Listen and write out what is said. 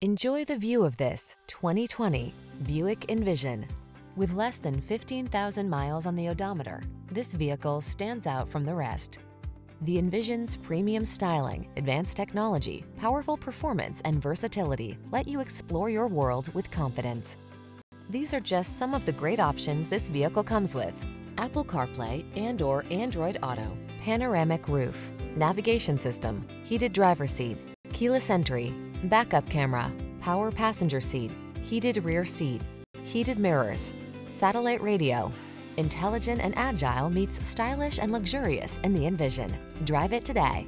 Enjoy the view of this 2020 Buick Envision. With less than 15,000 miles on the odometer, this vehicle stands out from the rest. The Envision's premium styling, advanced technology, powerful performance, and versatility let you explore your world with confidence. These are just some of the great options this vehicle comes with. Apple CarPlay and or Android Auto, panoramic roof, navigation system, heated driver seat, keyless entry, backup camera, power passenger seat, heated rear seat, heated mirrors, satellite radio. Intelligent and agile meets stylish and luxurious in the Envision. Drive it today.